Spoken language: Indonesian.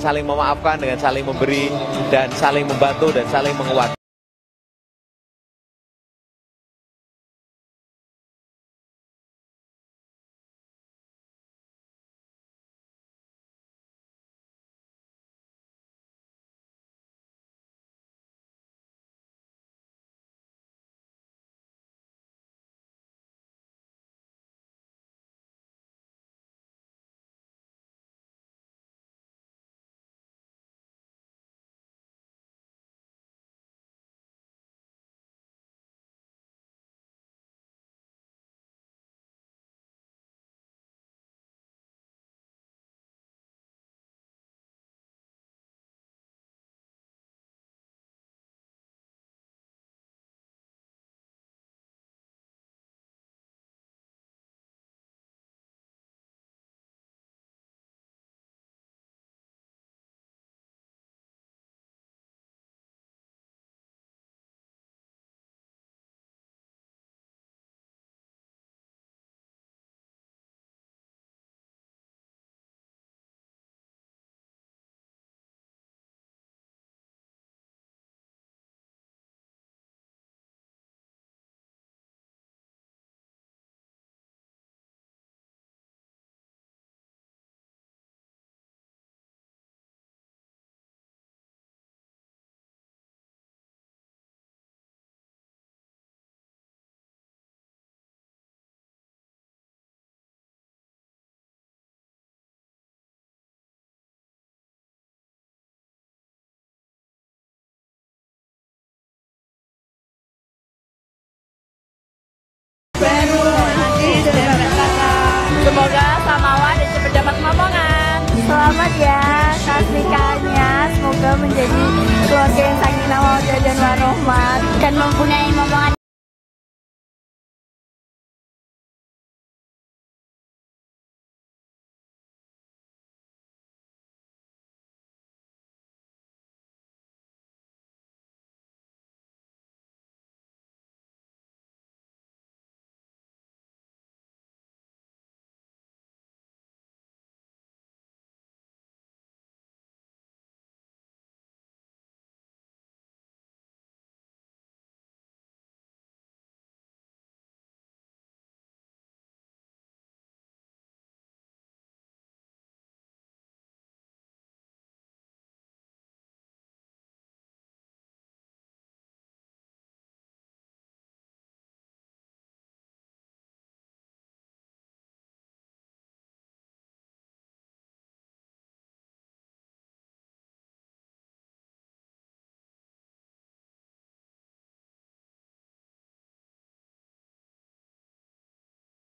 saling memaafkan, dengan saling memberi, dan saling membantu, dan saling menguatkan. Selamat ya kasihkannya Semoga menjadi keluarga yang sakinah mawaddah dan warohmat. Dan mempunyai momongan